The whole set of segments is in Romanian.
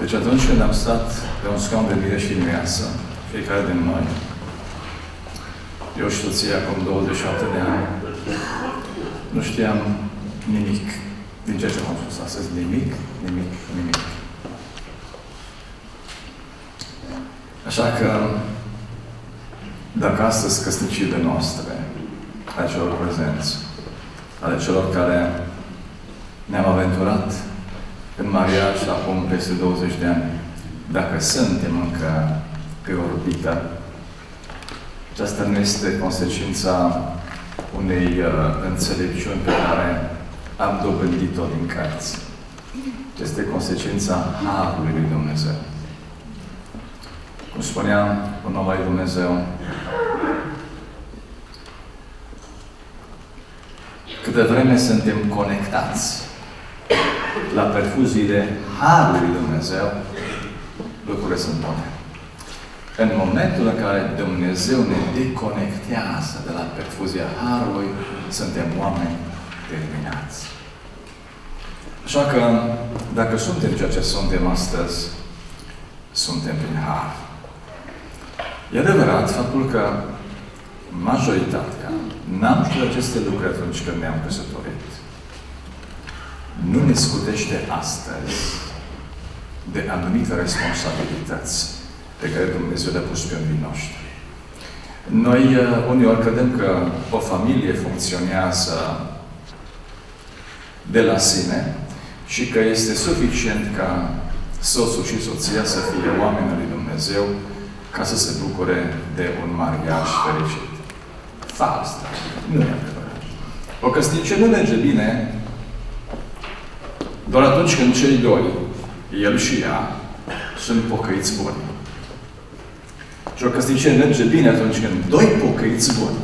Deci atunci când am stat pe un scaun de mire și mireasă, fiecare din noi, eu și soția acum 27 de ani, nu știam nimic din ceea ce am spus astăzi. Nimic, nimic, nimic. Așa că, dacă astăzi căsnicile noastre, ale celor prezenți, ale celor care ne-am aventurat în mariaj acum peste 20 de ani, dacă suntem încă pe orbită, aceasta nu este consecința unei uh, înțelepciuni pe care am dobândit-o din cărți. Este consecința Harului lui Dumnezeu. Cum spuneam, un om al Dumnezeu, câte vreme suntem conectați la perfuziile Harului lui Dumnezeu, lucrurile sunt bune. În momentul în care Dumnezeu ne deconectează de la perfuzia Harului, suntem oameni terminați. Așa că, dacă suntem ceea ce suntem astăzi, suntem prin Har. E adevărat faptul că majoritatea n-am știut aceste lucruri atunci când ne-am căsătorit. Nu ne scutește astăzi de anumite responsabilități pe care Dumnezeu le-a pus pe unii noștri. Noi uh, uneori credem că o familie funcționează de la sine și că este suficient ca soțul și soția să fie oameni lui Dumnezeu ca să se bucure de un mariaj fericit. Fals, nu e adevărat. O căsnicie nu merge bine doar atunci când cei doi, el și ea, sunt pocăiți buni. Și o căsnicie merge bine atunci când doi pocăiți buni,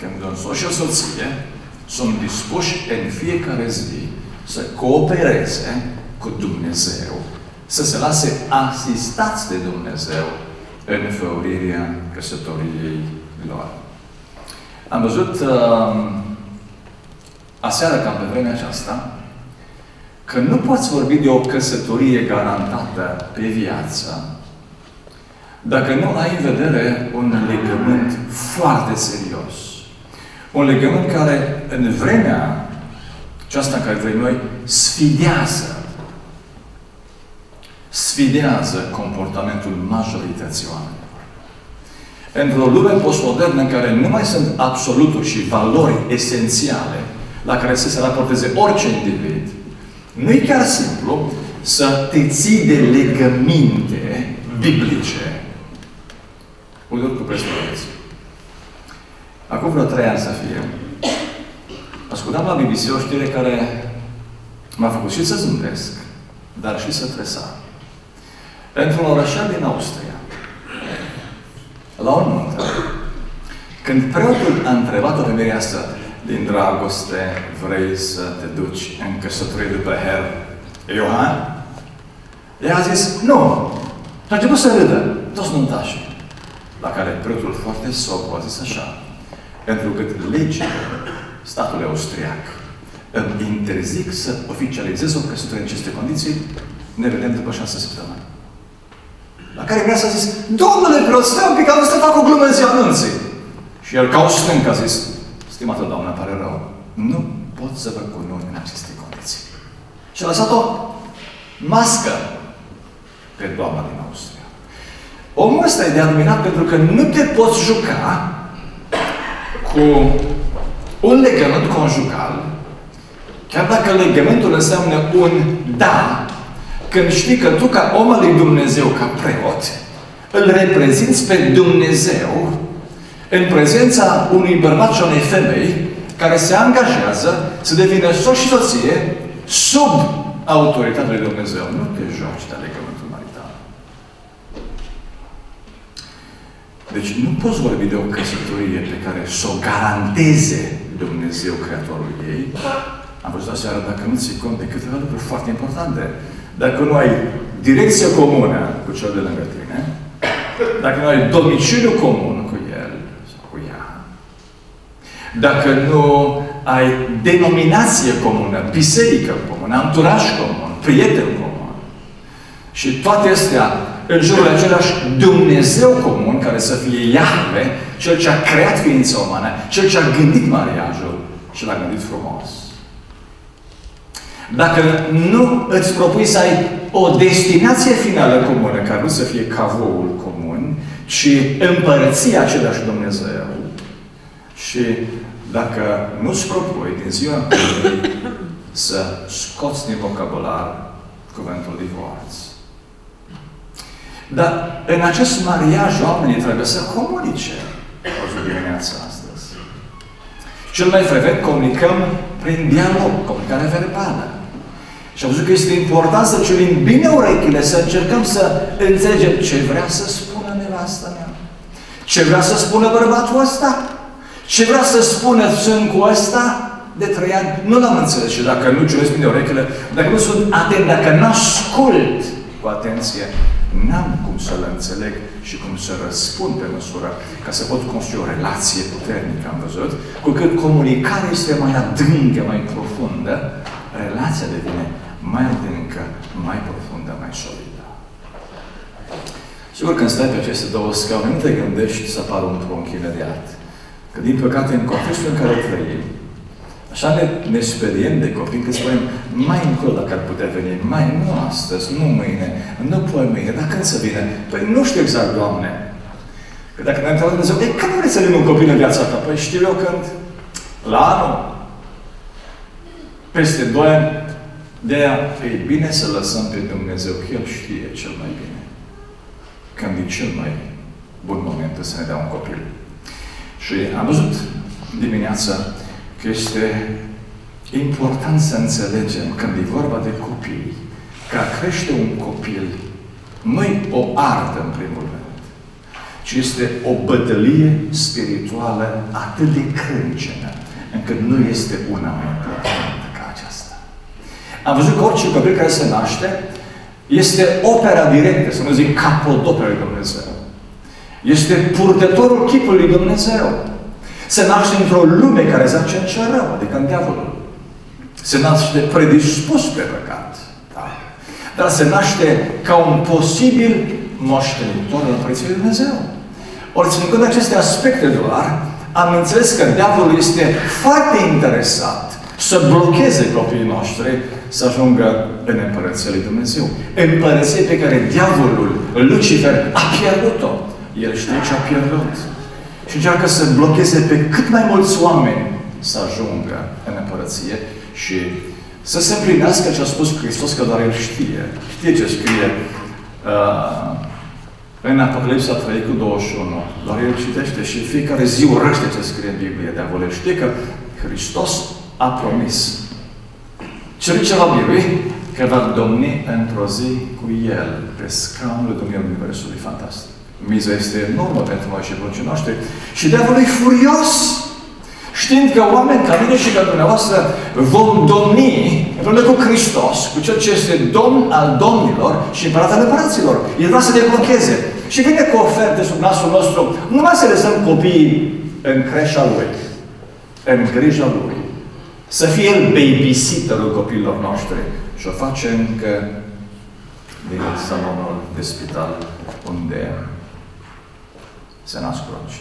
când un soț și o soție, sunt dispuși în fiecare zi să coopereze cu Dumnezeu, să se lase asistați de Dumnezeu în făurirea căsătoriei lor. Am văzut uh, aseară, cam pe vremea aceasta, că nu poți vorbi de o căsătorie garantată pe viață dacă nu ai în vedere un legământ foarte serios. Un legământ care, în vremea aceasta în care trăim noi, sfidează sfidează comportamentul majorității oamenilor. Într-o lume postmodernă în care nu mai sunt absoluturi și valori esențiale la care să se raporteze orice individ, nu e chiar simplu să te ții de legăminte biblice uneori cu presupunți. Acum vreo trei ani să fie, ascultam la BBC o știre care m-a făcut și să zâmbesc, dar și să tresar. Într-un orășel din Austria, la o nuntă, când preotul a întrebat o femeie din dragoste vrei să te duci în căsătorie după Her Iohan? Ea a zis, nu. Și a început să râdă, toți nuntașii. La care preotul foarte sobru a zis așa, pentru că legile statului austriac îmi interzic să oficializez o căsătorie în aceste condiții, ne vedem după șase săptămâni. La care vrea să zis, Domnule preot, stai un pic, am să fac o glumă în ziua anunții. Și el, ca o stâncă, a zis, stimată doamnă, pare rău, nu pot să vă cununi în aceste condiții. Și a lăsat o mască pe doamna din Austria. Omul ăsta e de admirat pentru că nu te poți juca cu un legământ conjugal, chiar dacă legământul înseamnă un da, când știi că tu, ca om al lui Dumnezeu, ca preot, îl reprezinți pe Dumnezeu în prezența unui bărbat și unei femei care se angajează să devină soț și soție sub autoritatea lui Dumnezeu. Nu te joci de legământul marital. Deci nu poți vorbi de o căsătorie pe care să o garanteze Dumnezeu Creatorul ei. Am văzut aseară dacă nu ții cont de câteva lucruri foarte importante. Dacă nu ai direcție comună cu cel de lângă tine, dacă nu ai domiciliu comun cu el sau cu ea, dacă nu ai denominație comună, biserică comună, anturaj comun, prieten comun, Și toate astea în jurul același Dumnezeu comun, care să fie Iahve, Cel ce a creat ființa umană, Cel ce a gândit mariajul și l-a gândit frumos. Dacă nu îți propui să ai o destinație finală comună, care nu să fie cavoul comun, ci împărăția același Dumnezeu. Și dacă nu-ți propui din ziua întâi să scoți din vocabular cuvântul divorț. Dar în acest mariaj oamenii trebuie să comunice o dimineața astăzi. Cel mai frecvent comunicăm prin dialog, comunicare verbală. Și am văzut că este important să ciulim bine urechile, să încercăm să înțelegem ce vrea să spună nevastă mea. Ce vrea să spună bărbatul ăsta? Ce vrea să spună sâncul ăsta de trei ani? Nu l-am înțeles și dacă nu ciulesc bine urechile, dacă nu sunt atent, dacă nu ascult cu atenție, n-am cum să-l înțeleg și cum să răspund pe măsură ca să pot construi o relație puternică, am văzut, cu cât comunicarea este mai adâncă, mai profundă, relația devine mai adâncă, mai profundă, mai solidă. Sigur, când stai pe aceste două scaune, nu te gândești să apară un prunc imediat. Că, din păcate, în contextul în care trăim, Așa ne, ne speriem de copii că spunem, mai încolo dacă ar putea veni, mai nu astăzi, nu mâine, nu poi mâine, dar când să vină? Păi nu știu exact, Doamne. Că dacă ne întreabă Dumnezeu, e când vrei să vin un copil în viața ta? Păi știu eu când? La anul. Peste doi ani. De aia e bine să lăsăm pe Dumnezeu, că El știe cel mai bine. Când e cel mai bun moment să ne dea un copil. Și am văzut dimineața că este important să înțelegem când e vorba de copii, că a crește un copil nu o artă în primul rând, ci este o bătălie spirituală atât de crâncenă, încât nu este una mai importantă ca aceasta. Am văzut că orice copil care se naște este opera directă, să nu zic capodoperă lui Dumnezeu. Este purtătorul chipului lui Dumnezeu. Se naște într-o lume care zace în cea rău, adică în diavolul. Se naște predispus pe păcat. Da? Dar se naște ca un posibil moștenitor al Părinții Lui Dumnezeu. Ori ținând cont aceste aspecte doar, am înțeles că diavolul este foarte interesat să blocheze copiii noștri să ajungă în Împărăția Lui Dumnezeu. Împărăție pe care diavolul, Lucifer, a pierdut-o. El știe ce a pierdut și încearcă să blocheze pe cât mai mulți oameni să ajungă în împărăție și să se împlinească ce a spus Hristos, că doar El știe. Știe ce scrie uh, în Apocalipsa 3 cu 21. Doar El citește și fiecare zi urăște ce scrie în Biblie de acolo. Știe că Hristos a promis. Cel ce va birui, că va domni într-o zi cu El pe scaunul Dumnezeu Universului. Fantastic. Miza este enormă pentru noi și pruncii noștri. Și diavolul e furios. Știind că oameni ca mine și ca dumneavoastră vom domni împreună cu Hristos, cu Cel ce este Domn al Domnilor și Împărat al Împăraților. El vrea să ne blocheze. Și vine cu oferte sub nasul nostru, nu mai să lăsăm copiii în creșa Lui, în grija Lui. Să fie El babysitterul copiilor noștri. Și o face încă din salonul de spital unde se nasc prunci.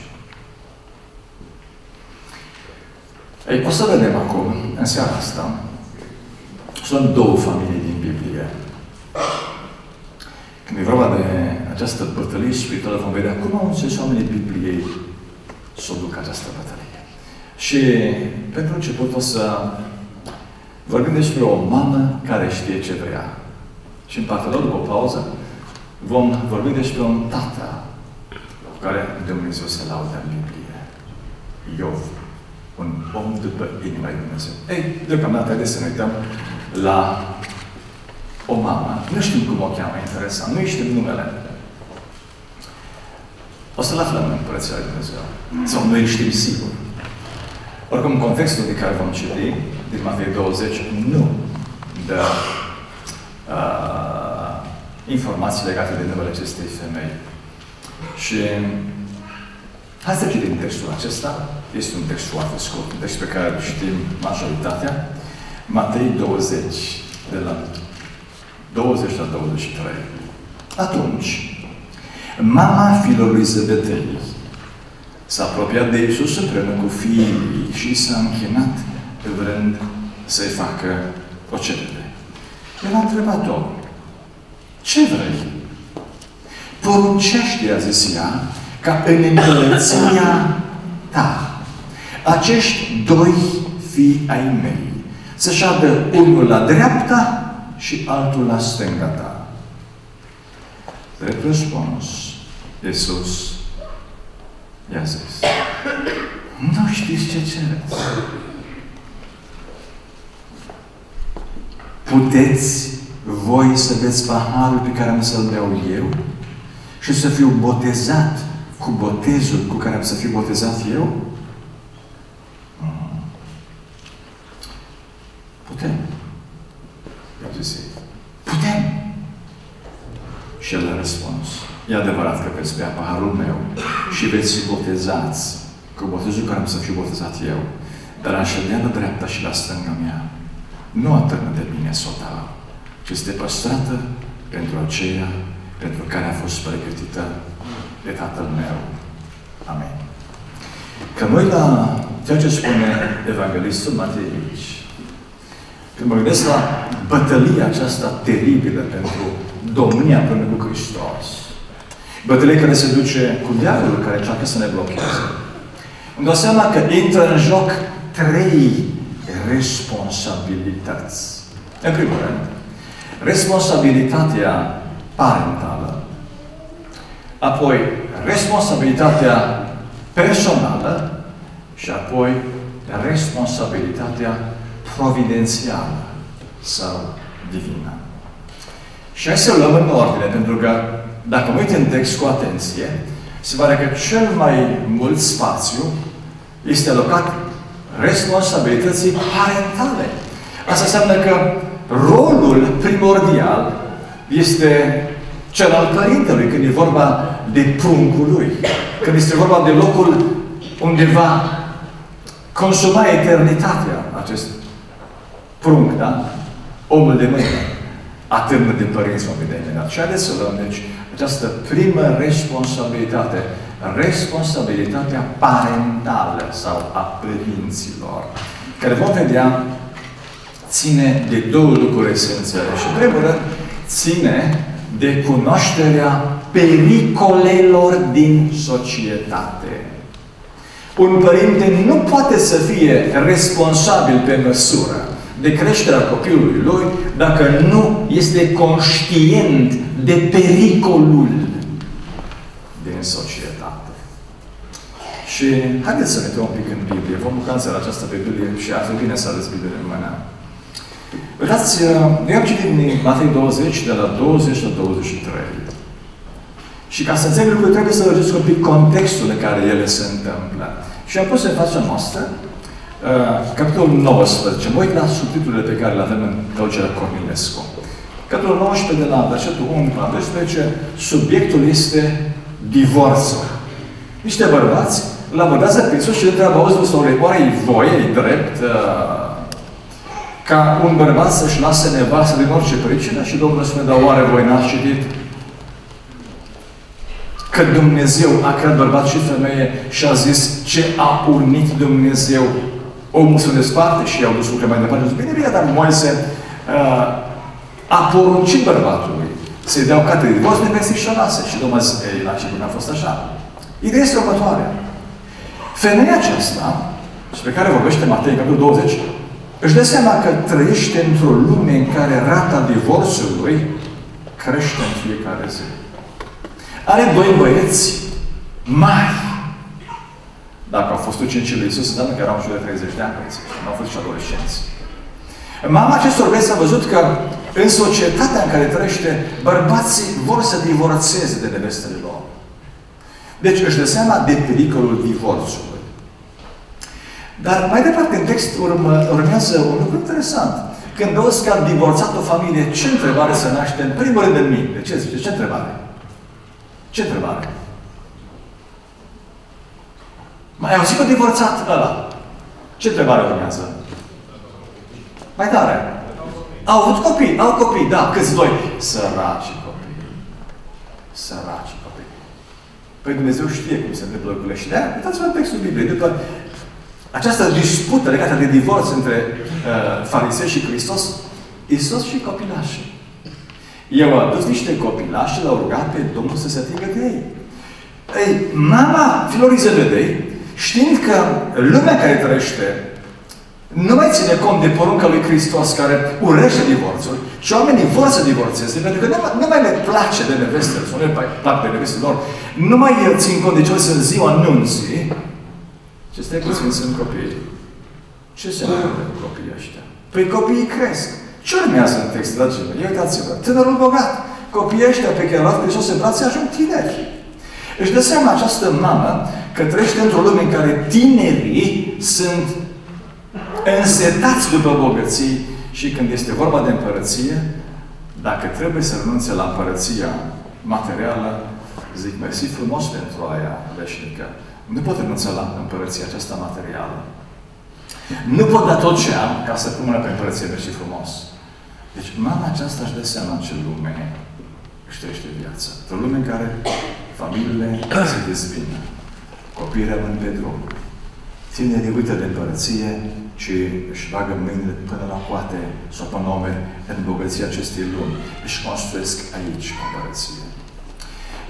Ei, o să vedem acum, în seara asta, sunt două familii din Biblie. Când e vorba de această bătălie spirituală, vom vedea cum au înțeles oamenii Bibliei să o ducă această bătălie. Și pentru început o să vorbim despre o mamă care știe ce vrea. Și în partea lor, după o pauză, vom vorbi despre un tată care Dumnezeu se laudă în Biblie. Iov, un om după inima lui Dumnezeu. Ei, deocamdată, haideți să ne uităm la o mamă. Nu știm cum o cheamă, interesant. Nu știm numele. O să-l aflăm în Împărăția lui Dumnezeu. Sau noi știm sigur. Oricum, contextul de care vom citi, din Matei 20, nu dă uh, informații legate de numele acestei femei. Și hai să citim textul acesta. Este un text foarte scurt, un text pe care îl știm majoritatea. Matei 20, de la 20 la 23. Atunci, mama fiilor Zebedei s-a apropiat de Iisus împreună cu fiii și s-a închinat vrând să-i facă o cerere. El a întrebat-o, ce vrei? Poruncește, a zis ea, ca în împărăția ta, acești doi fii ai mei, să șadă unul la dreapta și altul la stânga ta. Drept răspuns, Iisus i-a zis, nu știți ce cereți. Puteți voi să beți paharul pe care am să-l beau eu și să fiu botezat cu botezul cu care am să fiu botezat eu? Putem. I-au zis ei. Putem. Și el a răspuns. E adevărat că veți bea paharul meu și veți fi botezați cu botezul care am să fiu botezat eu. Dar a ședea la dreapta și la stânga mea nu atârnă de mine sota, ci este păstrată pentru aceea pentru care a fost pregătită de Tatăl meu. Amen. Că noi la ceea ce spune Evanghelistul Matei aici, când mă gândesc la bătălia aceasta teribilă pentru domnia până cu Hristos, bătălie care se duce cu diavolul care încearcă să ne blocheze, îmi dau seama că intră în joc trei responsabilități. În primul rând, responsabilitatea parentală, apoi responsabilitatea personală și apoi responsabilitatea providențială sau divină. Și hai să luăm în ordine, pentru că dacă mă uit în text cu atenție, se pare că cel mai mult spațiu este alocat responsabilității parentale. Asta înseamnă că rolul primordial este cel al părintelui, când e vorba de pruncul lui. Când este vorba de locul unde va consuma eternitatea acest prunc, da? Omul de mâine. Atârnă de părinți vom vedea imediat. Și haideți să luăm, deci, această primă responsabilitate, responsabilitatea parentală sau a părinților, care vom vedea ține de două lucruri esențiale. Și, în primul rând, ține de cunoașterea pericolelor din societate. Un părinte nu poate să fie responsabil pe măsură de creșterea copilului lui dacă nu este conștient de pericolul din societate. Și haideți să ne un pic în Biblie. Vom buca în această Biblie și ar fi bine să aveți Biblie în mână. Uitați, eu am citit din Matei 20, de la 20 la 23. Și ca să înțeleg lucrurile, trebuie să vedeți un pic contextul în care ele se întâmplă. Și am pus în fața noastră uh, capitolul 19. Mă uit la subtitlurile pe care le avem în traducerea Cornilescu. Capitolul 19, de la versetul 1 la 12, subiectul este divorțul. Niște bărbați îl abordează pe Iisus și le întreabă, auzi, oare e voie, e drept, uh, ca un bărbat să-și lase nevastă din orice pricină și Domnul spune, dar oare voi n-ați citit că Dumnezeu a creat bărbat și femeie și a zis ce a unit Dumnezeu omul să desparte și i-au dus lucrurile mai departe. Bine, bine, dar Moise uh, a poruncit bărbatului să-i dea o carte de divorț de și o lase. Și Domnul a zis, ei, la ce bine a fost așa. Ideea este următoarea. Femeia aceasta, și pe care vorbește Matei, capitolul 20, își dă seama că trăiește într-o lume în care rata divorțului crește în fiecare zi. Are doi băieți mari. Dacă au fost ucenicii lui Iisus, înseamnă că erau în jur de 30 de ani, nu au fost și adolescenți. Mama acestor băieți a văzut că în societatea în care trăiește, bărbații vor să divorțeze de nevestele lor. Deci își dă seama de pericolul divorțului. Dar mai departe, în text urmă, urmează un lucru interesant. Când auzi că a divorțat o familie, ce întrebare se naște în primul rând în mine? De ce zice? Ce întrebare? Ce întrebare? Mai auzit că a divorțat ăla? Ce întrebare urmează? Mai tare. Au avut copii, au copii, da, câți doi? Săraci copii. săraci copii. Păi Dumnezeu știe cum se întâmplă lucrurile. Și de-aia, uitați-vă în textul Bibliei. După această dispută legată de divorț între uh, farisei și Hristos, Iisus și copilașii. Eu am adus niște copilași și l-au rugat pe Domnul să se atingă de ei. Ei, mama filor Izebedei, știind că lumea care trăiește nu mai ține cont de porunca lui Hristos care urește divorțul și oamenii vor să divorțeze pentru că nu, nu mai le place de neveste, sau nu le plac de neveste lor, nu mai țin cont de ce sunt ziua anunții, ce stai puțin sunt copii. Ce se întâmplă cu copiii ăștia? Păi copiii cresc. Ce urmează în text, dragii mei? Uitați-vă. Tânărul bogat. Copiii ăștia pe care l-a luat Hristos în brațe ajung tineri. Își dă seama această mamă că trăiește într-o lume în care tinerii sunt însetați după bogății și când este vorba de împărăție, dacă trebuie să renunțe la împărăția materială, zic mersi frumos pentru aia veșnică. Nu pot renunța la împărăția aceasta materială. Nu pot da tot ce am ca să pun pe împărăție mersi frumos. Deci mama aceasta își dă seama în ce lume își trăiește viața. o lume în care familiile se dezbină. Copiii rămân pe drum. Tinerii uită de împărăție și își bagă mâinile până la coate sau până la în bogăția acestei lumi. Își construiesc aici o împărăție.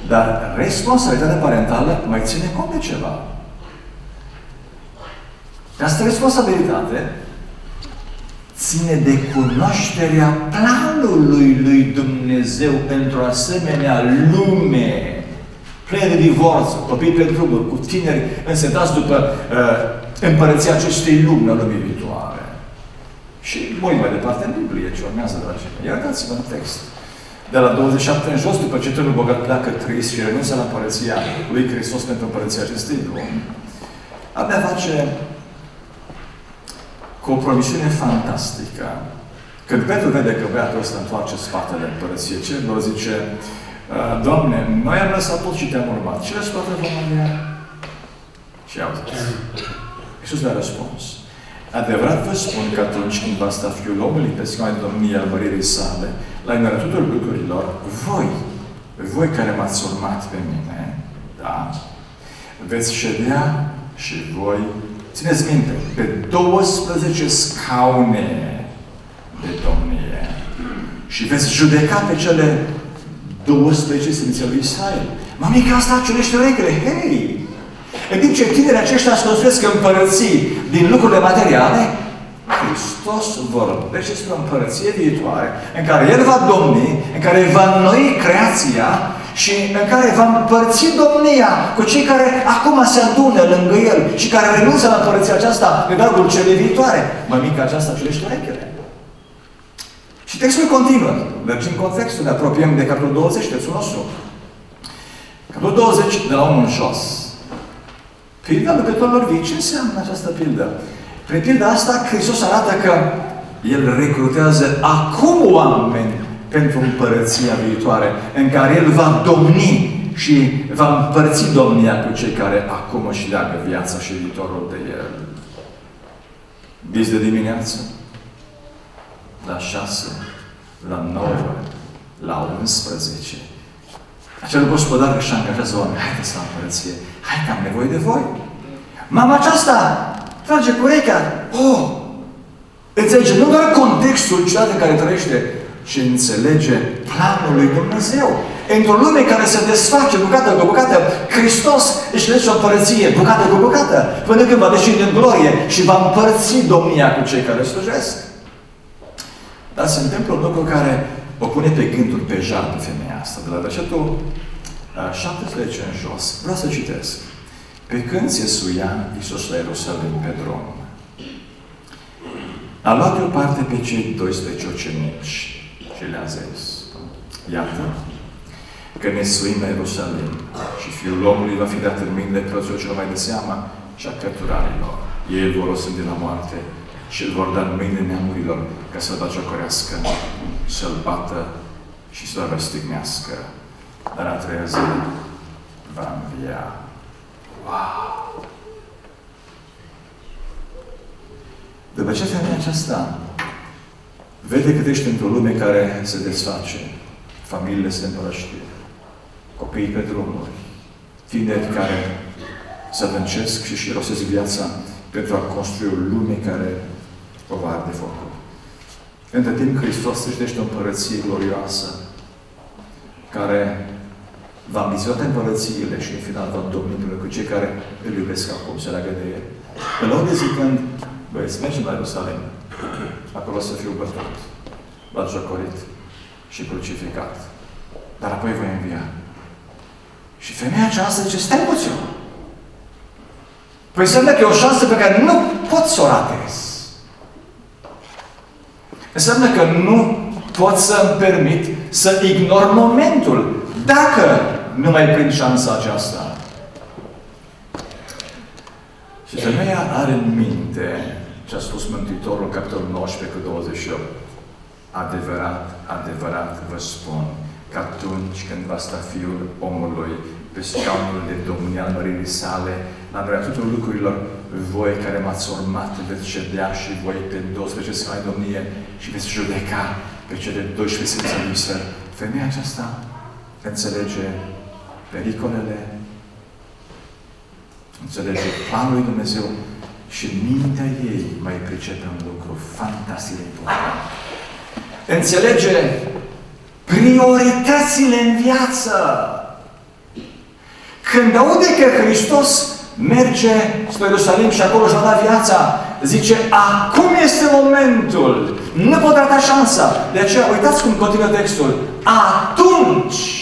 Dar responsabilitatea parentală mai ține cont de ceva. Această responsabilitate ține de cunoașterea planului lui Dumnezeu pentru asemenea lume plină de divorț, copii pe drumuri, cu tineri însetați după uh, împărăția acestei lumi la lumii viitoare. Și mult mai departe în Biblie ce urmează, dragii mei. Iarătați-vă în text. De la 27 în jos, după ce tânărul bogat pleacă trist și renunță la împărăția lui Hristos pentru împărăția acestei lumi, avea face cu o promisiune fantastică. Când Petru vede că băiatul ăsta întoarce spatele împărăție cerilor, zice, Doamne, noi am lăsat tot și te-am urmat. Ce răspundă vom avea? Și au zis. Iisus le-a răspuns. Adevărat vă spun că atunci când va sta Fiul omului pe scaunul de domnie al măririi sale, la înălțutul lucrurilor, voi, voi care m-ați urmat pe mine, da, veți ședea și voi Țineți minte, pe 12 scaune de domnie și veți judeca pe cele 12 semințe lui Israel. Mamica asta ciulește urechile. Hei! În timp ce tinerii aceștia își construiesc împărății din lucrurile materiale, Hristos vorbește despre o împărăție viitoare în care El va domni, în care va înnoi creația și în care va împărți domnia cu cei care acum se adună lângă El și care renunță la împărăția aceasta de dragul cele viitoare. Mămica aceasta ciulește urechile. Și textul continuă. Mergem în contextul, ne apropiem de capitolul 20, textul nostru. Capitolul 20, de la omul în jos. Pilda lucrătorilor vii. Ce înseamnă această pildă? Prin pilda asta, Hristos arată că El recrutează acum oameni pentru împărăția viitoare, în care El va domni și va împărți domnia cu cei care acum își leagă viața și viitorul de El. Biz de dimineață, la 6, la 9, la 11. Acel gospodar își angajează oameni. Haideți la împărăție. Hai că am nevoie de voi. Mama aceasta trage cu urechea. Oh! Înțelege nu doar contextul ciudat în care trăiește, și înțelege planul lui Dumnezeu. Într-o lume care se desface bucată cu bucată, Hristos își lege o împărăție, bucată cu bucată, până când va deși în glorie și va împărți domnia cu cei care slujesc. Dar se întâmplă un lucru care o pune pe gânduri pe jar pe femeia asta. De la versetul 17 în jos. Vreau să citesc. Pe când se suia Iisus la Ierusalim pe drum, a luat parte pe cei 12 ucenici și le-a zis, iată, că ne suim la Ierusalim și Fiul omului va fi dat în mâinile preoților cel mai de seamă și a cărturarilor. Ei vor osândi la moarte și îl vor da în mâinile neamurilor ca să-l bagiocorească, să-l bată și să-l răstignească. Dar a treia zi va învia. Wow! După ce femeia aceasta vede că ești într-o lume care se desface, familiile se împărăștie, copiii pe drumuri, tineri care se adâncesc și și rosesc viața pentru a construi o lume care o va arde focul. Între timp, Hristos își o împărăție glorioasă care va ambiționa împărățiile și în final va domni cu cei care îl iubesc acum, se leagă de el. În loc de zicând, băieți, mergem la Ierusalim, acolo să fiu bătut, jocorit și crucificat. Dar apoi voi învia. Și femeia aceasta zice, stai puțin. Păi înseamnă că e o șansă pe care nu pot să o ratez. Înseamnă că nu pot să-mi permit să ignor momentul. Dacă nu mai prind șansa aceasta. Și femeia are în minte ce a spus Mântuitorul în capitolul 19 cu 28. Adevărat, adevărat vă spun că atunci când va sta Fiul omului pe scaunul de domnia al măririi sale, la vremea tuturor lucrurilor, voi care m-ați urmat veți cedea și voi pe 12 scalai domnie și veți judeca pe cele 12 sfințe lui Israel. Femeia aceasta înțelege pericolele, înțelege planul lui Dumnezeu și mintea ei mai pricepe un lucru fantastic de important. Înțelege prioritățile în viață. Când aude că Hristos merge spre Ierusalim și acolo își va da viața, zice, acum este momentul. Nu pot rata șansa. De aceea, uitați cum continuă textul. Atunci,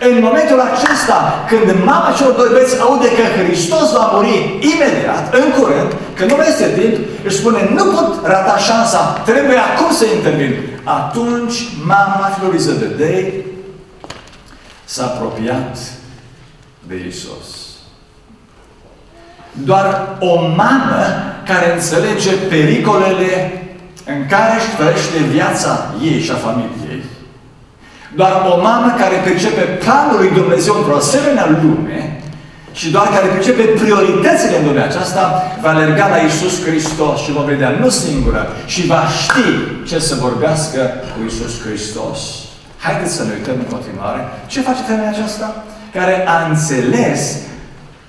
în momentul acesta, când mama celor doi băieți aude că Hristos va muri imediat, în curând, că nu mai este timp, își spune, nu pot rata șansa, trebuie acum să intervin. Atunci, mama fiului Zebedei s-a apropiat de Isus. Doar o mamă care înțelege pericolele în care își trăiește viața ei și a familiei, doar o mamă care percepe planul lui Dumnezeu într-o asemenea lume și doar care percepe prioritățile în lumea aceasta, va alerga la Isus Hristos și va vedea nu singură și va ști ce să vorbească cu Isus Hristos. Haideți să ne uităm în continuare. Ce face femeia aceasta? Care a înțeles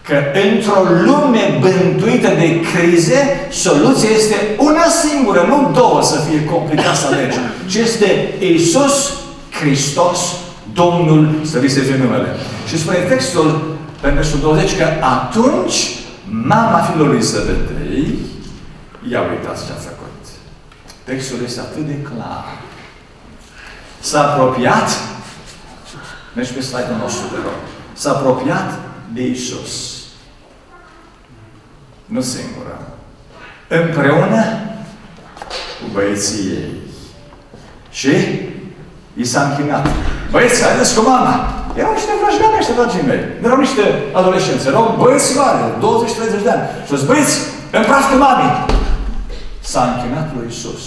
că într-o lume bântuită de crize, soluția este una singură, nu două să fie complicat să alegem, ci este Isus Hristos, Domnul, să vi se fie numele. Și spune textul, pe versul 20, că atunci mama fiului Zăbedei, ia uitați ce a făcut. Textul este atât de clar. S-a apropiat, mergi pe slide-ul nostru, de rog. S-a apropiat de Isus. Nu singură. Împreună cu băieții ei. Și i s-a închinat. Băieți, haideți cu mama! Erau niște vrăjgani ăștia, dragii mei. Nu erau niște adolescenți. Erau băieți mari, 20-30 de ani. Și zis, băieți, în praf cu mami! S-a închinat lui Isus.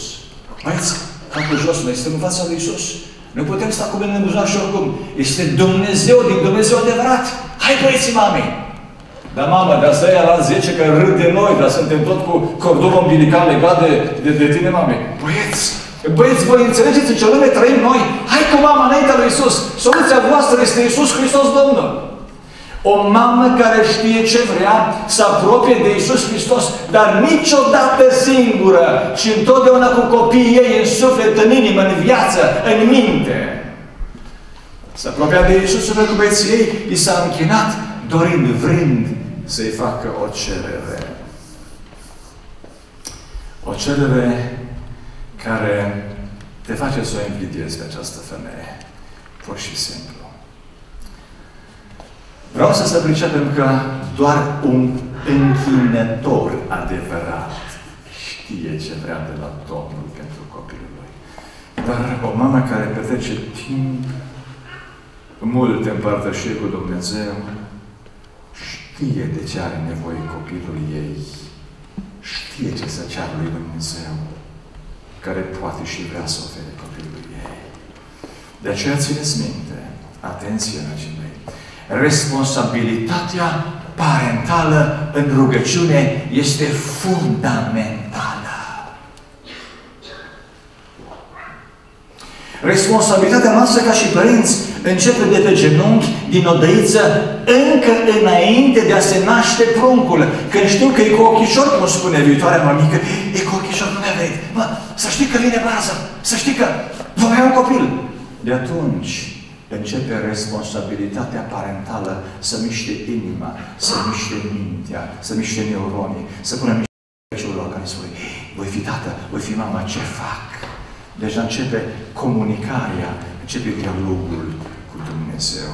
Băieți, capul jos, noi suntem în fața lui Isus. Nu putem sta cu mine în buzunar și oricum. Este Dumnezeu din Dumnezeu adevărat. Hai băieții mami! Dar mamă, de asta e la 10 că râd de noi, dar suntem tot cu cordonul umbilical legat de, de, de tine, mame. Băieți, băieți, voi înțelegeți în ce lume trăim noi? Hai cu mama înaintea lui Isus. Soluția voastră este Isus Hristos Domnul. O mamă care știe ce vrea să apropie de Isus Hristos, dar niciodată singură, ci întotdeauna cu copiii ei în suflet, în inimă, în viață, în minte. S-a apropiat de Isus și cu băieții ei, i s-a închinat, dorind, vrând să-i facă o cerere. O cerere care te face să o invidiezi pe această femeie. Pur și simplu. Vreau să se pricepem că doar un închinător adevărat știe ce vrea de la Domnul pentru copilul lui. Dar o mamă care petrece timp mult în părtășie cu Dumnezeu, știe de ce are nevoie copilul ei, știe ce să ceară lui Dumnezeu, care poate și vrea să ofere copilului ei. De aceea țineți minte, atenție, dragii mei, responsabilitatea parentală în rugăciune este fundamentală. Responsabilitatea noastră ca și părinți începe de pe genunchi, din odăiță, încă înainte de a se naște pruncul. Când știu că e cu ochișor, cum spune viitoarea mămică, e cu ochișor, nu mi-a venit. Mă, să știi că vine bază, să știi că vom avea un copil. De atunci, începe responsabilitatea parentală să miște inima, să miște mintea, să miște neuronii, să pună miște organismului. Voi fi tată, voi fi mama, ce fac? Deja începe comunicarea, începe dialogul cu Dumnezeu.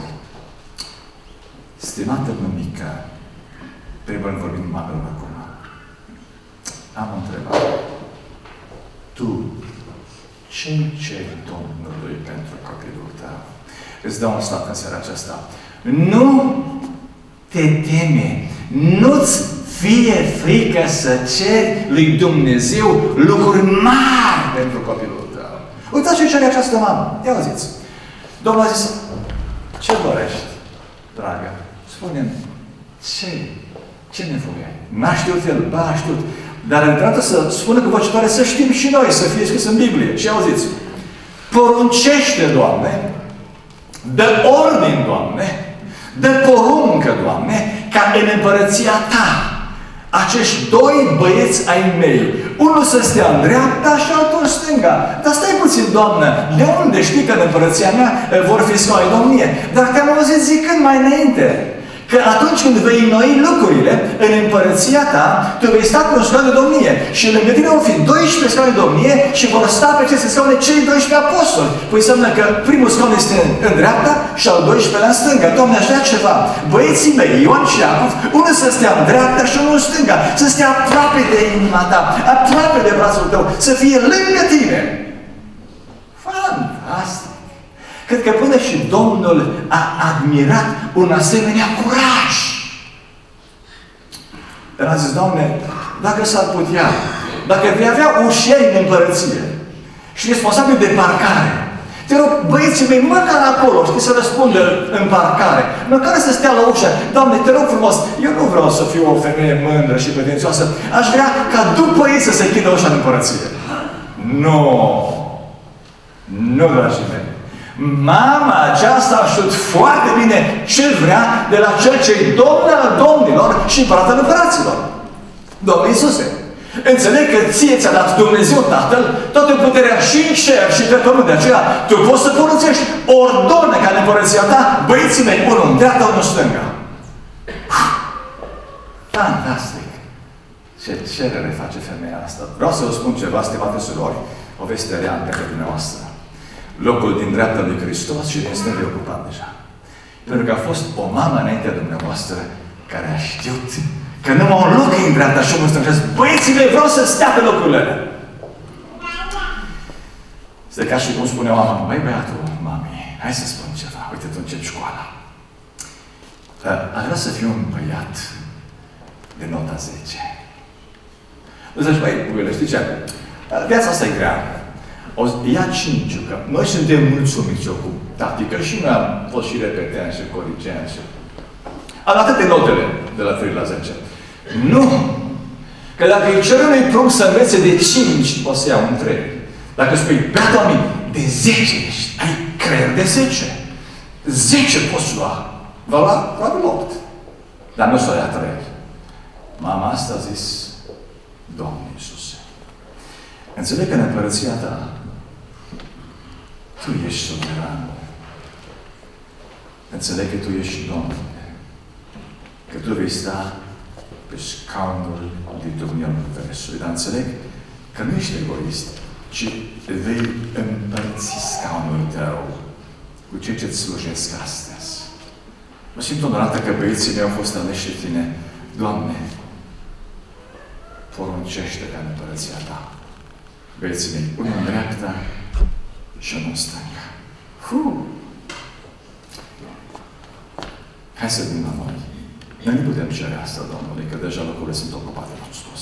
Stimată mămică, trebuie să vorbim mamelor acum. Am o întrebare. Tu ce ceri Domnului pentru copilul tău? Îți dau un sfat în seara aceasta. Nu te teme, nu-ți fie frică să ceri lui Dumnezeu lucruri mari pentru copilul tău. Uitați ce cere această mamă. Ia auziți. Domnul a zis, ce dorești, dragă? Spune-mi, ce, ce nevoie ai? N-a știut el, ba, a știut. Dar întreabă să spună că vocitoare să știm și noi, să fie scris în Biblie. Și auziți, poruncește, Doamne, dă ordin, Doamne, dă poruncă, Doamne, ca în împărăția Ta, acești doi băieți ai mei, unul să stea în dreapta și altul în stânga. Dar stai puțin, Doamnă, de unde știi că în împărăția mea eh, vor fi scaune domnie? Dar te-am auzit zicând mai înainte. Că atunci când vei noi lucrurile în împărăția ta, tu vei sta pe un scaun de domnie. Și lângă tine vor fi 12 scaune de domnie și vor sta pe aceste scaune cei 12 apostoli. Păi înseamnă că primul scaun este în, în dreapta și al 12 în stânga. Doamne, aș vrea ceva. Băieții mei, Ioan și Iacov, unul să stea în dreapta și unul în stânga. Să stea aproape de inima ta, aproape de brațul tău, să fie lângă tine. Fantastic! Cred că până și Domnul a admirat un asemenea curaj. Dar a zis, Doamne, dacă s-ar putea, dacă vei avea ușieri în împărăție și responsabil de parcare, te rog, băieții mei, măcar acolo, știi, să răspundă în parcare. Măcar să stea la ușă. Doamne, te rog frumos, eu nu vreau să fiu o femeie mândră și pretențioasă. Aș vrea ca după ei să se închidă ușa în împărăție. Nu! Nu, dragii mei. Mama aceasta a știut foarte bine ce vrea de la cel ce i Domn al Domnilor și Împărat al Împăraților. Domnul Iisuse. Înțeleg că ție ți-a dat Dumnezeu Tatăl toată puterea și în cer și pe pământ. De aceea tu poți să porunțești ordone ca în împărăția ta, băieții mei, unul în dreapta, unul în stânga. Fantastic! Ce cerere face femeia asta. Vreau să vă spun ceva, stimate surori, o veste rea pentru dumneavoastră locul din dreapta lui Hristos și din stânga e ocupat deja. Pentru că a fost o mamă înaintea dumneavoastră care a știut că nu un loc în dreapta și omul stânga băieții mei, vreau să stea pe locurile alea. Este ca și cum spune mama, băi băiatul, mami, hai să spun ceva, uite tu începi școala. Aș vrea să fiu un băiat de nota 10. Nu zici, băi, știi ce? Viața asta e grea. O, ia cinciu, că noi suntem mulțumiți eu cu tactică și noi am fost și repetean și coricean și... Am atât de notele de la 3 la 10. Nu! Că dacă îi cer unui prunc să învețe de 5, o să ia un 3. Dacă spui, beata mi, de 10 ești, ai creier de 10. 10 poți lua. Va lua probabil 8. Dar nu să o ia 3. Mama asta a zis, Doamne Iisuse, înțeleg că în împărăția ta tu ești suveran. Înțeleg că Tu ești Domn. Că Tu vei sta pe scaunul de domnia Universului. Dar înțeleg că nu ești egoist, ci vei împărți scaunul tău cu cei ce-ți slujesc astăzi. Mă simt onorată că băieții mei au fost aleși de Tine. Doamne, poruncește ca în împărăția Ta. Băieții mei, unul în dreapta, și nu stânga. Hu! Hai să vin la noi. Noi nu putem cere asta, Domnule, că deja locurile sunt ocupate, am spus.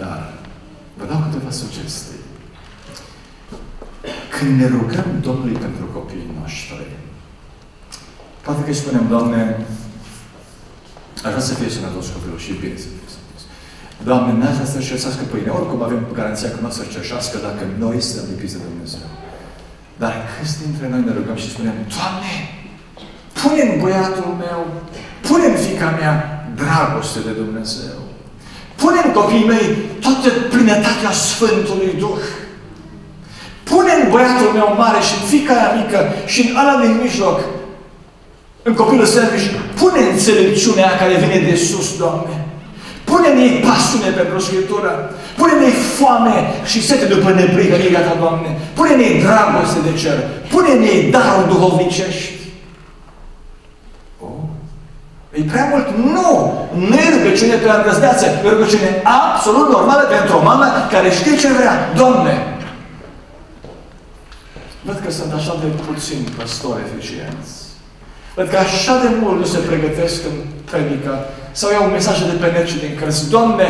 Dar vă dau câteva sugestii. Când ne rugăm Domnului pentru copiii noștri, poate că îi spunem, Doamne, aș vrea să fie sănătos copilul și bine să fie Doamne, n-aș vrea să cerșească pâine. Oricum avem garanția că nu o să cerșească dacă noi suntem lipiți de Dumnezeu. Dar câți dintre noi ne rugăm și spunem, Doamne, pune în băiatul meu, pune în fica mea dragoste de Dumnezeu. Pune în copiii mei toată plinătatea Sfântului Duh. Pune în băiatul meu mare și în fica aia mică și în ala din mijloc, în copilul selfish, pune înțelepciunea care vine de sus, Doamne. Pune în ei pasiune pentru Scriptură. Pune în ei foame și sete după neprihănirea Ta, Doamne. Pune în ei dragoste de cer. Pune în ei darul duhovnicești. Oh. E prea mult? Nu! Nu e rugăciune pe îndrăzneață. E rugăciune absolut normală pentru o mamă care știe ce vrea. Doamne, Văd că sunt așa de puțini păstori eficienți. Văd că așa de mult nu se pregătesc în predică sau iau mesaje de pe net și din cărți. Doamne,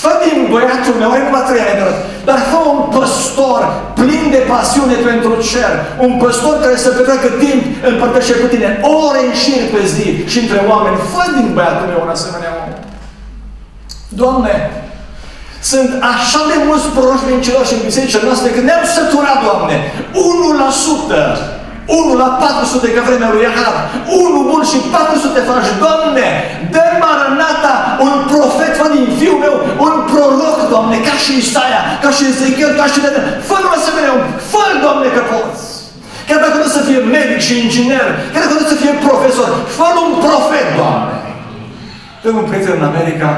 fă din băiatul meu, are numai trei ani dar fă un păstor plin de pasiune pentru cer. Un păstor care să petreacă timp împărtășe cu tine ore în șir pe zi și între oameni. Fă din băiatul meu un asemenea om. Doamne, sunt așa de mulți proroși mincinoși în bisericile noastre că ne-am săturat, Doamne. 1% 1 la 400 ca vremea lui Ahab. 1 bun și 400 faci. Doamne, dă Doamne, ca și Isaia, ca și Ezechiel, ca și Daniel. Fă-l asemenea, fă Doamne, că poți. Chiar dacă nu să fie medic și inginer, chiar dacă nu să fie profesor, fă un profet, Doamne. Avem un prieten în America,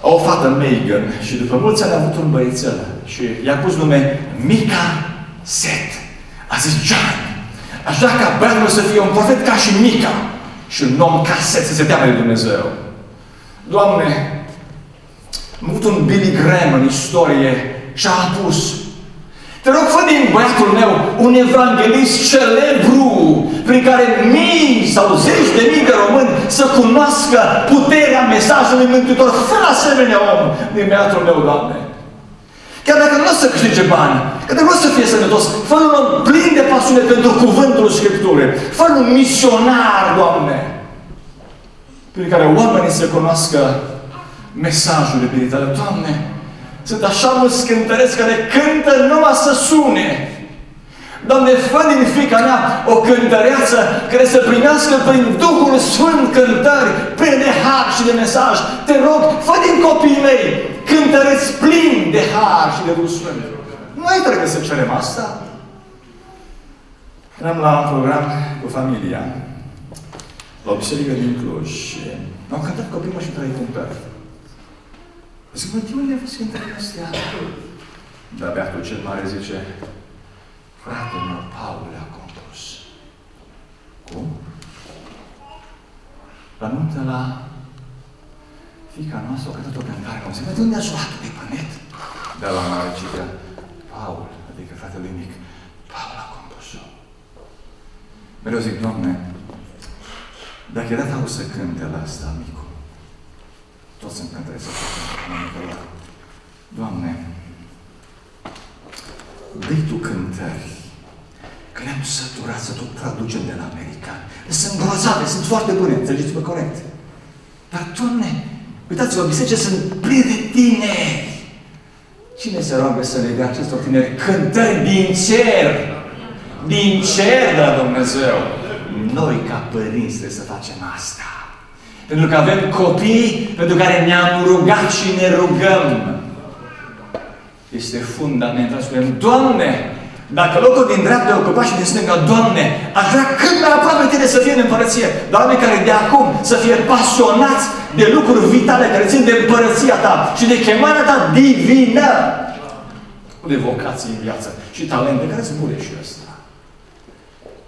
o fată Megan și după mulți ani a avut un băiețel și i-a pus nume Mica Set. A zis, John, aș vrea ca băiatul să fie un profet ca și Mica și un om ca Set, să se teamă de Dumnezeu. Doamne, am avut un Billy Graham în istorie și a pus te rog, fă din băiatul meu un evanghelist celebru prin care mii sau zeci de mii de români să cunoască puterea mesajului Mântuitor. Fă asemenea om din băiatul meu, Doamne. Chiar dacă nu o să câștige bani, chiar dacă nu o să fie sănătos, fă un om plin de pasiune pentru cuvântul Scripturii. Fă un misionar, Doamne, prin care oamenii să cunoască mesajul de Tale. Doamne, sunt așa mulți cântăreți care cântă numai să sune. Doamne, fă din fica mea o cântăreață care să primească prin Duhul Sfânt cântări pline de har și de mesaj. Te rog, fă din copiii mei cântăreți plini de har și de Duhul Sfânt. Noi trebuie să cerem asta. Eram la un program cu familia, la o biserică din Cluj și au cântat copiii mă și trei cântări. Zic, mă, de unde a fost cântările astea? Dar beatul cel mare zice, fratele meu, Paul le-a compus. Cum? La nuntă la fica noastră, a cântat o cântare, cum zice, de unde ați luat de pănet? De la mare citea, Paul, adică fratele mic, Paul a compus-o. Mereu zic, Doamne, dacă era tău să cânte la asta, micu, toți sunt cântări să facă Doamne, dă Tu cântări că ne-am săturat să tot traducem de la american. Sunt grozave, sunt foarte bune, înțelegeți-mă corect. Dar, Doamne, uitați-vă, biserice sunt pline de tineri. Cine se roagă să le dea acestor tineri cântări din cer? Din cer de la Dumnezeu. Noi, ca părinți, trebuie să facem asta. Pentru că avem copii pentru care ne-am rugat și ne rugăm. Este fundamental. Spunem, Doamne, dacă locul din dreapta e ocupat și din stânga, Doamne, aș vrea cât mai aproape Tine să fie în împărăție. Doamne, care de acum să fie pasionați de lucruri vitale care țin de împărăția Ta și de chemarea Ta divină. De vocații în viață și talente care spune și ăsta.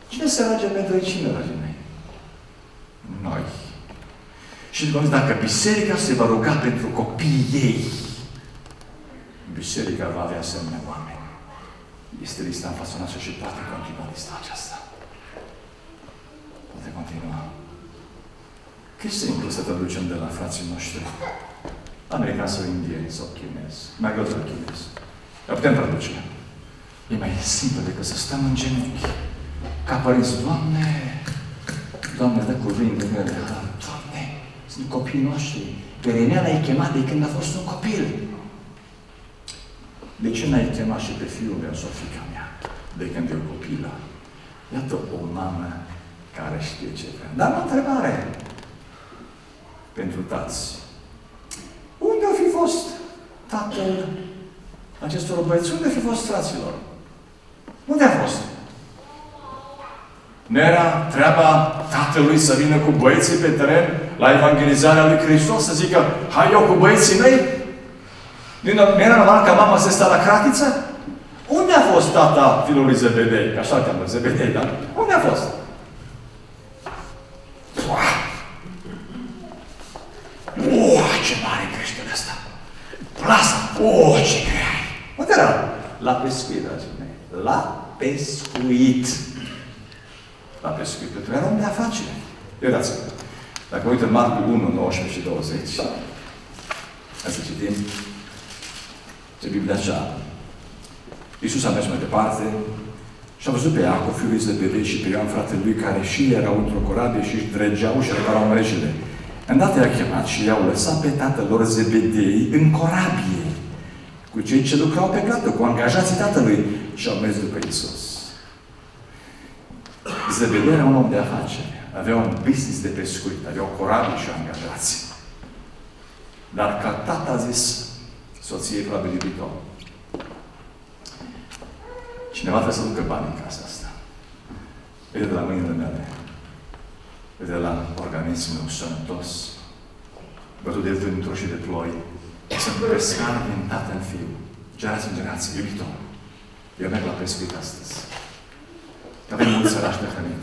Cine se roage pentru cine, dragii mei? Noi. Și dacă biserica se va ruga pentru copiii ei, biserica va avea asemenea oameni. Este lista în fața noastră și poate continua lista aceasta. Poate continua. Că e simplu să ducem de la frații noștri. Americani sau indieni sau chinezi. Mai greu la chinezi. Dar putem traduce. E mai simplu decât să stăm în genunchi. Ca părinți, Doamne, Doamne, dă cuvinte mele. Doamne, sunt copiii noștri. Pe Renea l-ai chemat de când a fost un copil. De ce n-ai chemat și pe fiul meu sau fica mea? de când e o copilă. Iată o mamă care știe ce vrea. Dar o întrebare pentru tați. Unde a fi fost tatăl acestor băieți? Unde a fi fost fraților? Unde a fost? Nu era treaba tatălui să vină cu băieții pe teren la evangelizarea lui Hristos, să zică, hai eu cu băieții mei? Nu era normal ca mama să stea la cratiță? Unde a fost tata fiului Zebedei? Că așa cheamă Zebedei, da? Unde a fost? Oh, ce mare creștere asta! Plasa! Oh, ce grea Unde era? La pescuit, dragii mei. La pescuit. La pescuit. Pentru că era om de afacere. Uitați-vă. Dacă uită Marcu 1, 19 și 20, hai să citim ce Biblia așa. Iisus a mers mai departe și a văzut pe Iacov, fiul lui Zebedei și pe Ioan, fratele lui, care și erau într-o corabie și își dregeau și reparau mrejele. Îndată i-a chemat și i-au lăsat pe tatăl lor Zebedei în corabie cu cei ce lucrau pe plată, cu angajații tatălui și au mers după Iisus. Zebedei era un om de afaceri. Avea un business de pescuit, avea o corabie și angajați. Dar ca tata a zis soției probabil iubitor, Cineva trebuie să ducă bani în casa asta. Vede de la mâinile mele. Vede de la organismul sănătos. Bătut de vânturi și de ploi. Sunt pescar din tată în fiu. Generație în generație. Iubitor. Eu merg la pescuit astăzi. Că avem mulți sărași de hrănit.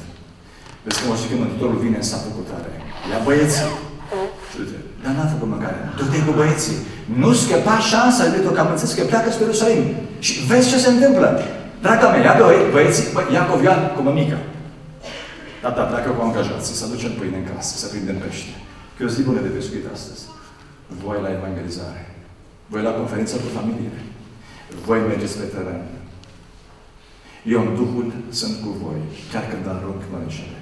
Vezi că și când Mântuitorul vine în satul cu tare. Ia băieții. Dar n-a făcut mâncare. Du-te cu băieții. Nu scăpa șansa, iubitor, că am înțeles că pleacă spre Ierusalim. Și vezi ce se întâmplă. Draga mea, ia doi băieții, bă, Iacov ia cu mămica. Tata pleacă cu angajații, să ducem pâine în casă, să prindem pește. Că e o zi bună de pescuit astăzi. Voi la evangelizare. Voi la conferință cu familie. Voi mergeți pe teren. Eu în Duhul sunt cu voi, chiar când arunc mănânșele.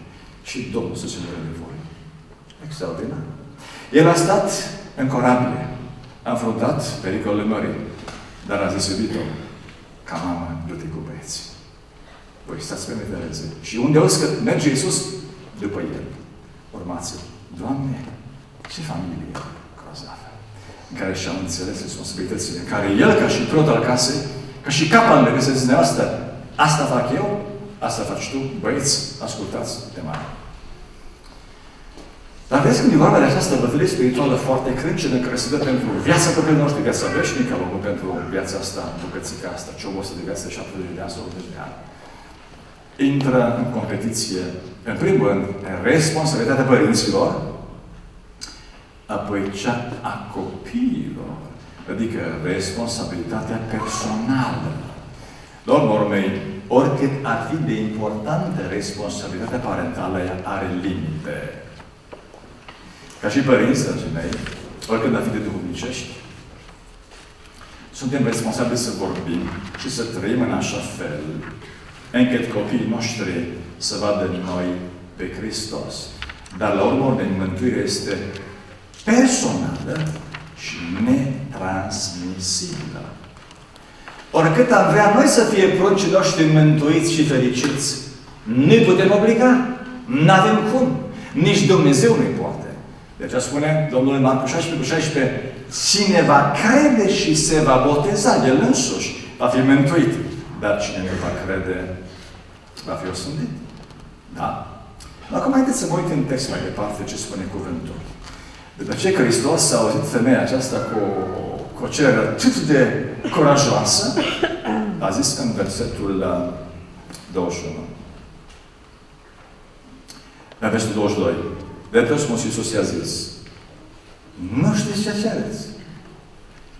Și Domnul să se de voi. Extraordinar. El a stat în corabie. A înfruntat pericolele mării. Dar a zis, iubitor, ca mamă, du-te cu băieții. Voi stați pe metereze. Și unde auzi că merge Iisus, după El. Urmați-l. Doamne, ce familie grozavă. În care și-am înțeles responsabilitățile. În care El, ca și prot al casei, ca și cap al meu, se asta, asta fac eu, asta faci tu, băieți, ascultați de mare. Dar vezi când e vorba de această bătălie spirituală foarte crâncenă care se dă pentru viața copilului nostru, viața veșnică, nu pentru viața asta, bucățica asta, ciobosă de viață de 70 de ani sau 80 de ani. Intră în competiție, în primul rând, în responsabilitatea părinților, apoi cea a copiilor, adică responsabilitatea personală. La urmă urmei, oricât ar fi de importantă responsabilitatea parentală, ea are limite. Ca și părinți, dragii mei, oricând ar fi de duhovnicești, suntem responsabili să vorbim și să trăim în așa fel încât copiii noștri să vadă în noi pe Hristos. Dar la urmă de mântuire este personală și netransmisibilă. Oricât am vrea noi să fie pruncii noștri mântuiți și fericiți, nu putem obliga. Nu avem cum. Nici Dumnezeu nu poate. De aceea spune Domnul în Marcu 16 cu 16, cine va crede și se va boteza, el însuși va fi mântuit. Dar cine nu va crede, va fi osândit. Da? Acum haideți să mă uit în text mai departe ce spune cuvântul. După ce Hristos a auzit femeia aceasta cu, cu o cerere atât de curajoasă, a zis în versetul 21. Uh, la versetul 22. De răspuns Iisus i-a zis, nu știți ce cereți.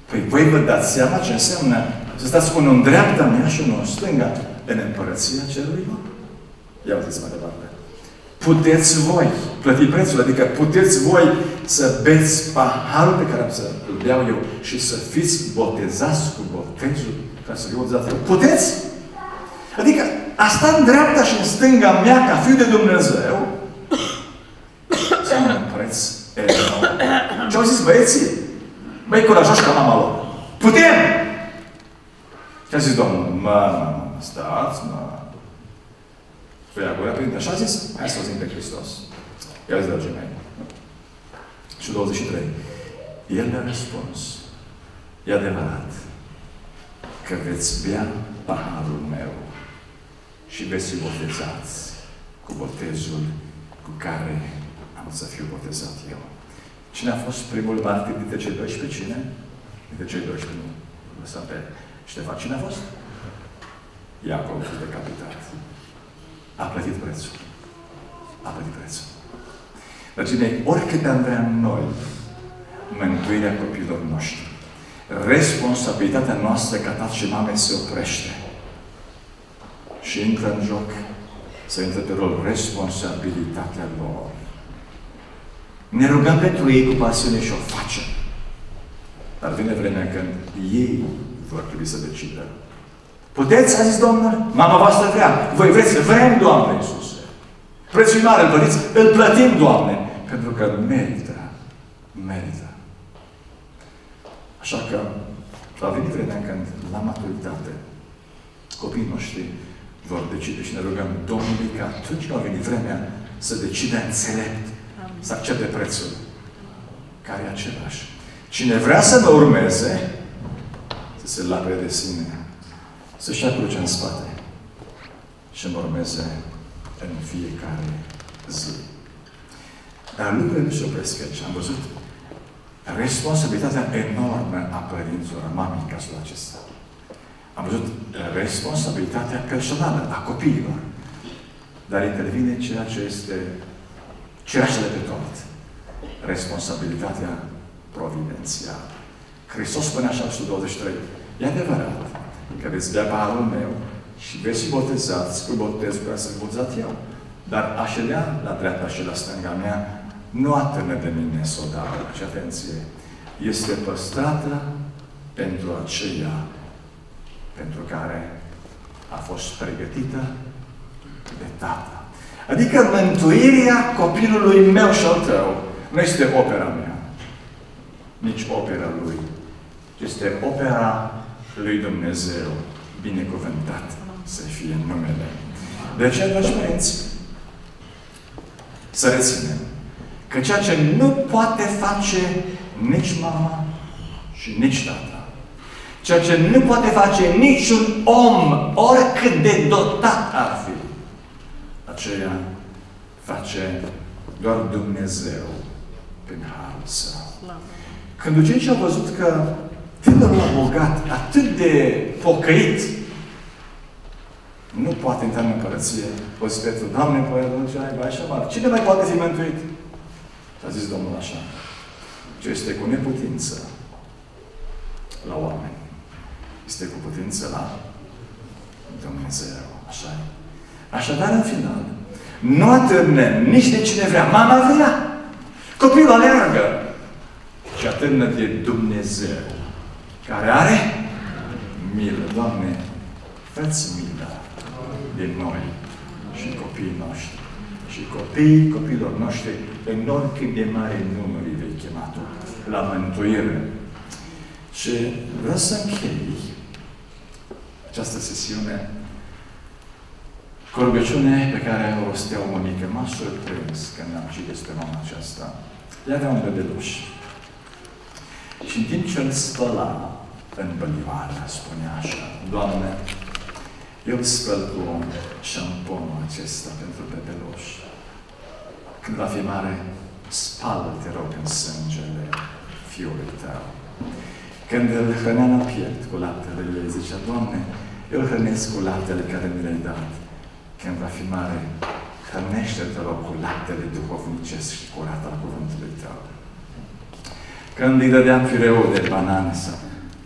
Păi voi vă dați seama ce înseamnă să stați unul în dreapta mea și unul în stânga în împărăția cerurilor? Ia uitați mai departe. Puteți voi plăti prețul, adică puteți voi să beți paharul pe care am să îl beau eu și să fiți botezați cu botezul ca să fiu botezat eu. Puteți? Adică a sta în dreapta și în stânga mea ca fiu de Dumnezeu înseamnă un preț enorm. Ce au zis băieții? Băi, curajoși ca mama lor. Putem! Ce a zis Domnul? Mă, mă, mă, stați, mă. Făia gura prin așa a zis, hai să auzim pe Hristos. Ia zi, dragii mei. Și 23. El ne-a răspuns. E adevărat că veți bea paharul meu și veți fi botezați cu botezul cu care am să fiu botezat eu. Cine a fost primul martir dintre cei 12? Cine? Dintre cei 12, nu. Lăsăm pe Ștefan. Cine a fost? Iacov a fost decapitat. A plătit prețul. A plătit prețul. Dragii mei, oricât am vrea noi mântuirea copiilor noștri, responsabilitatea noastră ca tată și mame se oprește și intră în joc, să intre pe rol responsabilitatea lor. Ne rugăm pentru ei cu pasiune și o facem. Dar vine vremea când ei vor trebui să decidă. Puteți, a zis Domnul? Mama voastră vrea. Voi vreți? Vrem, Doamne Iisuse. Prețul mare, îl plătiți? Îl plătim, Doamne. Pentru că merită. Merită. Așa că va veni vremea când, la maturitate, copiii noștri vor decide și ne rugăm Domnului că atunci când va veni vremea să decide înțelept, să accepte prețul, care e același. Cine vrea să mă urmeze, să se lapre de sine, să-și ia cruce în spate și mă urmeze în fiecare zi. Dar lucrurile nu se opresc aici. Am văzut responsabilitatea enormă a părinților, a mamei în cazul acesta. Am văzut responsabilitatea personală a copiilor. Dar intervine ceea ce este cereașele pe tot. Responsabilitatea providențială. Hristos spune așa, 123, e adevărat că veți bea paharul meu și veți fi botezați cu botezul care sunt botezat eu. Dar a ședea la dreapta și la stânga mea nu atârnă de mine să o dau. Și atenție, este păstrată pentru aceea pentru care a fost pregătită de Tată. Adică mântuirea copilului meu și al tău nu este opera mea, nici opera lui, este opera lui Dumnezeu, binecuvântat să fie numele. De aceea, dragi părinți, să reținem că ceea ce nu poate face nici mama și nici tata, ceea ce nu poate face niciun om, oricât de dotat ar fi, aceea face doar Dumnezeu prin Harul Său. Când ucenicii au văzut că tânărul bogat, atât de pocăit, nu poate intra în împărăție. O zis Petru, Doamne, poate duce ai așa mare. Cine mai poate fi mântuit? Și a zis Domnul așa. Ce este cu neputință la oameni. Este cu putință la Dumnezeu. Așa e. Așadar, în final, nu atârnăm nici de cine vrea. Mama vrea. Copilul aleargă. Și atârnă de Dumnezeu, care are milă. Doamne, fă-ți milă de noi și copiii noștri. Și copiii copiilor noștri, în oricât de mare număr îi vei chema tu, la mântuire. Și vreau să închei această sesiune cu rugăciune pe care o rostea o mămică. M-a surprins când am citit despre mama aceasta. Ea avea un bebeluș. Și în timp ce îl spăla în bălioară, spunea așa, Doamne, eu spăl cu șamponul acesta pentru bebeluș. Când va fi mare, spală-te rog în sângele fiului tău. Când îl hrănea la piept cu laptele ei, zicea, Doamne, eu îl hrănesc cu laptele care mi le-ai dat când va fi mare, hrănește-te rog cu laptele duhovnicesc și curat al cuvântului tău. Când îi dădeam fireu de banane sau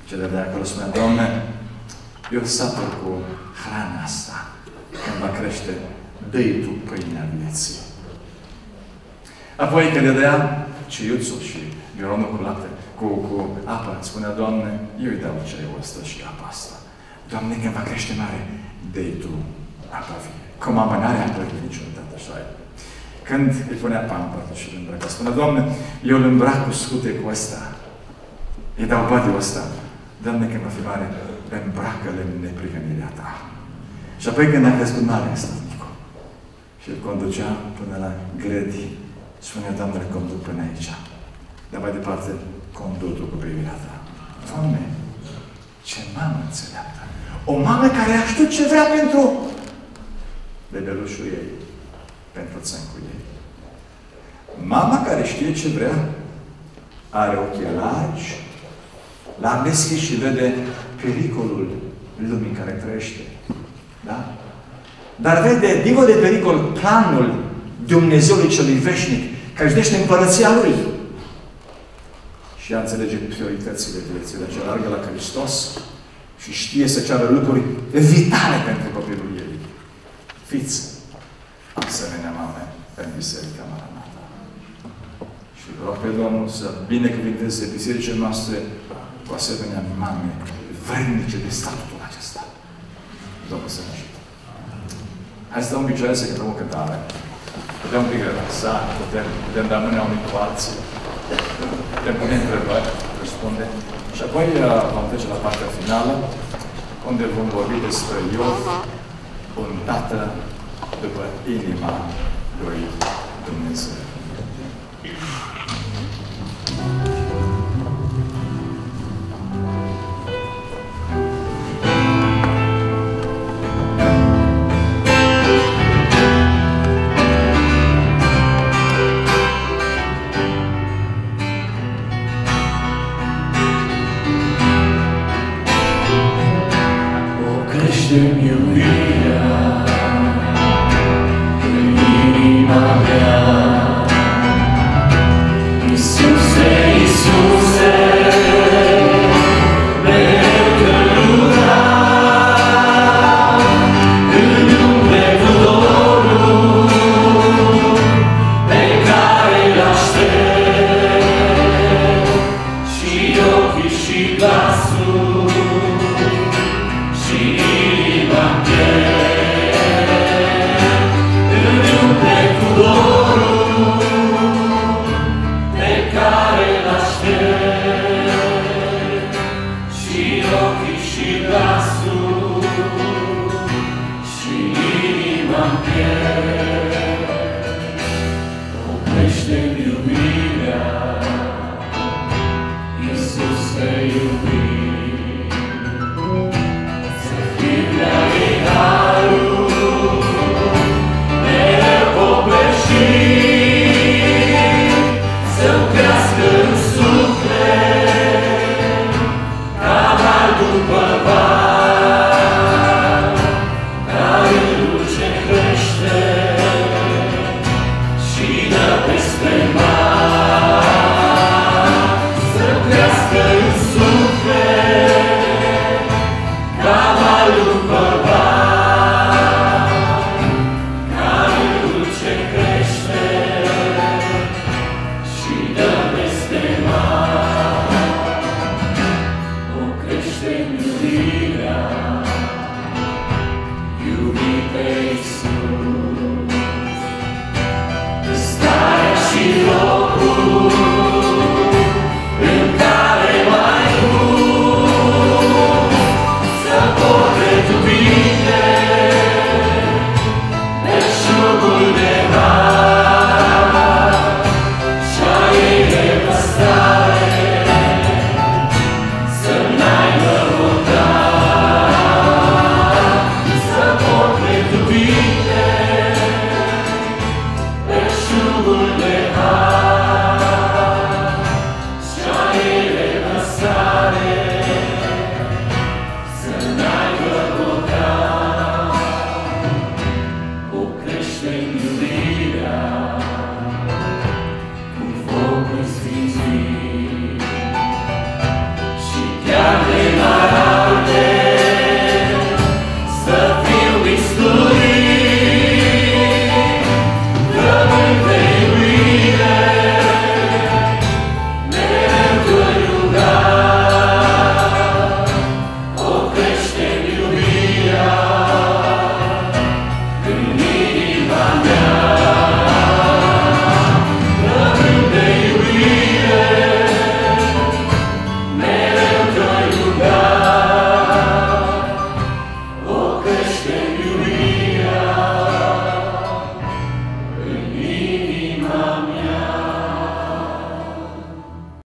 ce dădea acolo, spunea, Doamne, eu satur cu hrana asta. Când va crește, dă-i tu pâinea vieții. Apoi când dădeam ciuțul și bironul cu lapte, cu, cu apă, spunea, Doamne, eu îi dau ceaiul ăsta și apa asta. Doamne, când va crește mare, dă-i tu apa vie. Cum mama n-are apă niciodată, așa e. Când îi punea pamperul și îl îmbrăca, spunea, Doamne, eu îl îmbrac cu scute cu ăsta. Îi dau badiul ăsta. Doamne, când va fi mare, îmbracă-le în neprihănirea Ta. Și apoi când a crescut mare stătnicul și îl conducea până la grădi, spunea, Doamne, îl conduc până aici. Dar mai departe, conduc cu privirea ta. Doamne, ce mamă înțeleaptă! O mamă care a știut ce vrea pentru bebelușul ei, pentru țâncul ei. Mama care știe ce vrea, are ochii largi, l-a deschis și vede pericolul lumii în care trăiește. Da? Dar vede, dincolo de pericol, planul Dumnezeului celui veșnic, care își împărăția Lui. Și ea înțelege prioritățile vieții, de ce largă la Hristos și știe să ceară lucruri vitale pentru copilul ei. Fiți asemenea mame în Biserica Maranata. Și rog pe Domnul să binecuvinteze bisericile noastre cu asemenea mame vrednice de statutul acesta. Domnul să ne ajute. Hai să dăm picioare să cântăm o cântare. Putem un pic relaxa, putem, putem da mâna unii cu alții, putem pune întrebări, răspunde. Și apoi vom trece la partea finală, unde vom vorbi despre Iov, un tată după inima lui Dumnezeu. Hallelujah.